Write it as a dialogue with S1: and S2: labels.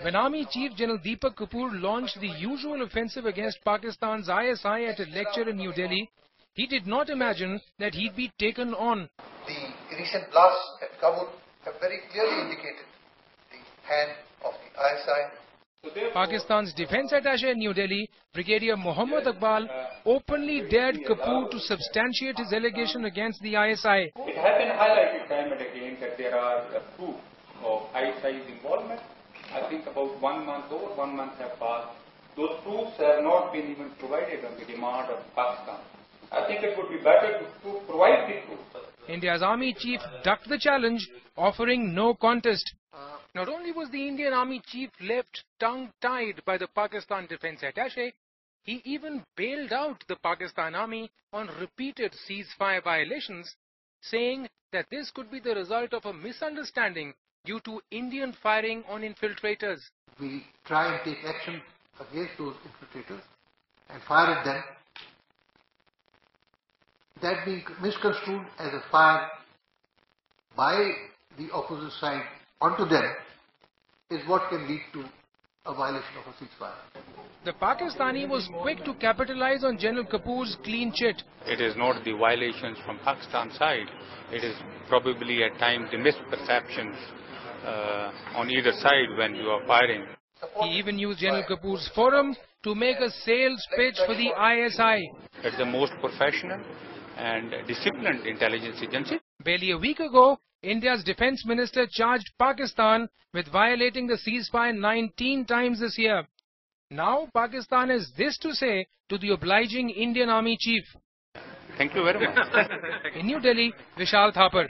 S1: When Army Chief General Deepak Kapoor launched the usual offensive against Pakistan's ISI at a lecture in New Delhi, he did not imagine that he'd be taken on.
S2: The recent blasts at Kabul have very clearly indicated the hand of the ISI.
S1: Pakistan's defense attaché in New Delhi, Brigadier Mohammad Iqbal, openly dared Kapoor to substantiate his allegation against the ISI.
S3: It has been highlighted time and again that there are proof of ISI's involvement. I think about one month, over one month have passed. Those proofs have not been even provided on the demand of Pakistan. I think it would be better to, provide the proof.
S1: India's army chief ducked the challenge, offering no contest. Not only was the Indian army chief left tongue-tied by the Pakistan defense attaché, he even bailed out the Pakistan army on repeated ceasefire violations, saying that this could be the result of a misunderstanding due to Indian firing on infiltrators.
S2: We try and take action against those infiltrators and fire at them. That being misconstrued as a fire by the opposite side onto them is what can lead to a violation of a ceasefire.
S1: The Pakistani was quick to capitalize on General Kapoor's clean chit.
S4: It is not the violations from Pakistan side. It is probably at times the misperceptions Uh, on either side when you are firing.
S1: He even used General Kapoor's forum to make a sales pitch for the ISI.
S4: It's the most professional and disciplined intelligence agency.
S1: Barely a week ago, India's defense minister charged Pakistan with violating the ceasefire 19 times this year. Now Pakistan has this to say to the obliging Indian army chief.
S4: Thank you very much.
S1: In New Delhi, Vishal Thapar.